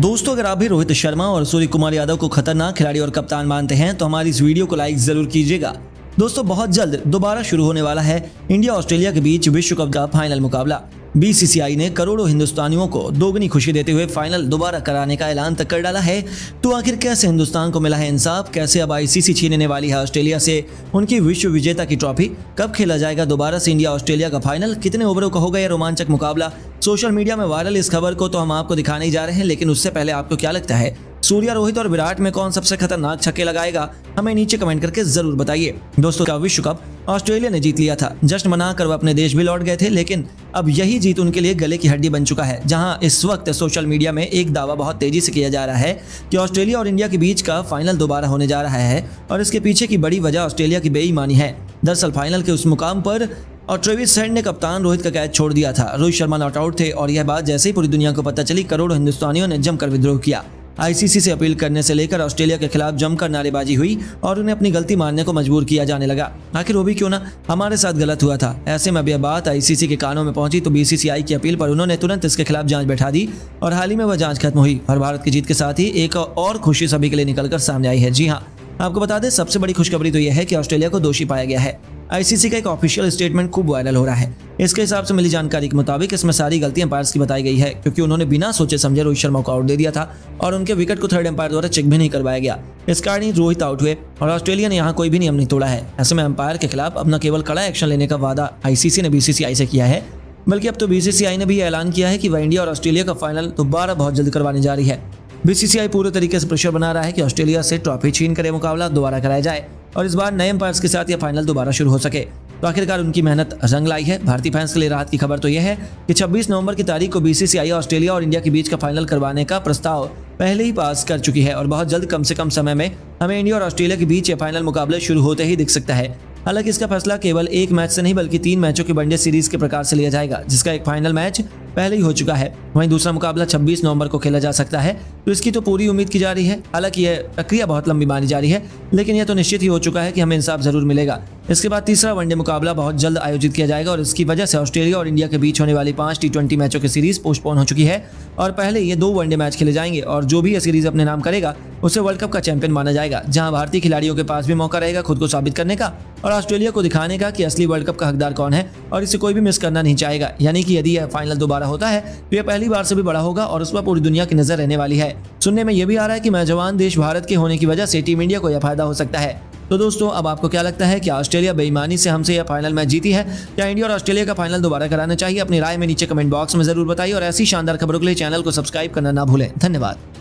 दोस्तों, अगर आप भी रोहित शर्मा और सूर्य कुमार यादव को खतरनाक खिलाड़ी और कप्तान मानते हैं तो हमारी इस वीडियो को लाइक ज़रूर कीजिएगा। दोस्तों, बहुत जल्द दोबारा शुरू होने वाला है इंडिया ऑस्ट्रेलिया के बीच विश्व कप का फाइनल मुकाबला। बीसीसीआई ने करोड़ों हिंदुस्तानियों को दोगुनी खुशी देते हुए फाइनल दोबारा कराने का ऐलान तक कर डाला है। तो आखिर कैसे हिंदुस्तान को मिला है इंसाफ? कैसे अब आईसीसी छीनने वाली है ऑस्ट्रेलिया से? उनकी विश्व विजेता की ट्रॉफी कब खेला जाएगा दोबारा से इंडिया ऑस्ट्रेलिया का फाइनल? कितने ओवरों का होगा यह रोमांचक मुकाबला? सोशल मीडिया में वायरल इस खबर को तो हम आपको दिखाने जा रहे हैं, लेकिन उससे पहले आपको क्या लगता है? सूर्या, रोहित और विराट में कौन सबसे खतरनाक छक्के लगाएगा, हमें नीचे कमेंट करके ज़रूर बताइए। दोस्तों, का विश्व कप ऑस्ट्रेलिया ने जीत लिया था। जश्न मनाकर वह अपने देश भी लौट गए थे, लेकिन अब यही जीत उनके लिए गले की हड्डी बन चुका है, जहाँ इस वक्त सोशल मीडिया में एक दावा बहुत तेज़ी से किया जा रहा है कि ऑस्ट्रेलिया और इंडिया के बीच का फाइनल दोबारा होने जा रहा है, और इसके पीछे की बड़ी वजह ऑस्ट्रेलिया की बेईमानी है। दरअसल फाइनल के उस मुकाम पर और ट्रेविस हेड ने कप्तान रोहित का कैच छोड़ दिया था। रोहित शर्मा नॉट आउट थे, और यह बात जैसे ही पूरी दुनिया को पता चली, करोड़ों हिंदुस्तानियों ने जमकर विद्रोह किया। आईसीसी से अपील करने से लेकर ऑस्ट्रेलिया के खिलाफ जमकर नारेबाजी हुई और उन्हें अपनी गलती मानने को मजबूर किया जाने लगा। आखिर वो भी क्यों ना? हमारे साथ गलत हुआ था। ऐसे में अब यह बात आईसीसी के कानों में पहुँची तो बीसीसीआई की अपील पर उन्होंने तुरंत इसके खिलाफ जाँच बैठा दी और हाल ही में वह जाँच खत्म हुई और भारत की जीत के साथ ही एक और खुशी सभी के लिए निकलकर सामने आई है। जी हाँ आपको बता दें, सबसे बड़ी खुशखबरी तो यह है कि ऑस्ट्रेलिया को दोषी पाया गया है। आईसीसी का एक ऑफिशियल स्टेटमेंट खूब वायरल हो रहा है। इसके हिसाब से मिली जानकारी के मुताबिक इसमें सारी गलती एम्पायर्स की बताई गई है, क्योंकि उन्होंने बिना सोचे समझे रोहित शर्मा को आउट दे दिया था और उनके विकेट को थर्ड एम्पायर द्वारा चेक भी नहीं करवाया गया। इस कारण रोहित आउट हुए और ऑस्ट्रेलिया ने यहाँ कोई भी नियम नहीं तोड़ा है। ऐसे में एम्पायर के खिलाफ अपना केवल कड़ा एक्शन लेने का वादा आईसीसी ने बीसीसीआई से किया है। बल्कि अब तो बीसीसीआई ने भी ऐलान किया है कि वह इंडिया और ऑस्ट्रेलिया का फाइनल दोबारा बहुत जल्द करवाने जा रही है। बीसीसीआई पूरे तरीके से प्रेशर बना रहा है कि ऑस्ट्रेलिया से ट्रॉफी छीन कर मुकाबला दोबारा कराया जाए। और इस बार नए एम्पायर्स के साथ यह फाइनल दोबारा शुरू हो सके। तो आखिरकार उनकी मेहनत रंग लाई है। भारतीय फैंस के लिए राहत की खबर तो यह है कि 26 नवंबर की तारीख को बीसीसीआई ऑस्ट्रेलिया और इंडिया के बीच का फाइनल करवाने का प्रस्ताव पहले ही पास कर चुकी है और बहुत जल्द कम से कम समय में हमें इंडिया और ऑस्ट्रेलिया के बीच ये फाइनल मुकाबले शुरू होते ही दिख सकता है। हालाँकि इसका फैसला केवल एक मैच से नहीं, बल्कि तीन मैचों की वनडे सीरीज़ के प्रकार से लिया जाएगा, जिसका एक फाइनल मैच पहले ही हो चुका है। वहीं दूसरा मुकाबला 26 नवंबर को खेला जा सकता है। तो इसकी तो पूरी उम्मीद की जा रही है। हालाँकि यह प्रक्रिया बहुत लंबी मानी जा रही है, लेकिन यह तो निश्चित ही हो चुका है कि हमें इंसाफ ज़रूर मिलेगा। इसके बाद तीसरा वनडे मुकाबला बहुत जल्द आयोजित किया जाएगा और इसकी वजह से ऑस्ट्रेलिया और इंडिया के बीच होने वाली पाँच टी मैचों की सीरीज़ पोस्टपोन हो चुकी है और पहले ये दो वनडे मैच खेले जाएँगे और जो भी यह सीरीज़ अपने नाम करेगा, उसे वर्ल्ड कप का चैंपियन माना जाएगा, जहाँ भारतीय खिलाड़ियों के पास भी मौका रहेगा खुद को साबित करने का और ऑस्ट्रेलिया को दिखाने का कि असली वर्ल्ड कप का हकदार कौन है और इसे कोई भी मिस करना नहीं चाहेगा। यानी कि यदि यह फाइनल दोबारा होता है तो यह पहली बार से भी बड़ा होगा और उस पर पूरी दुनिया की नज़र रहने वाली है। सुनने में यह भी आ रहा है कि मेजबान देश भारत के होने की वजह से टीम इंडिया को यह फ़ायदा हो सकता है। तो दोस्तों, अब आपको क्या लगता है कि ऑस्ट्रेलिया बेईमानी से हमसे यह फाइनल मैच जीती है? क्या इंडिया और ऑस्ट्रेलिया का फाइनल दोबारा कराना चाहिए? अपनी राय में नीचे कमेंट बॉक्स में ज़रूर बताइए और ऐसी शानदार खबरों के लिए चैनल को सब्सक्राइब करना ना भूलें। धन्यवाद।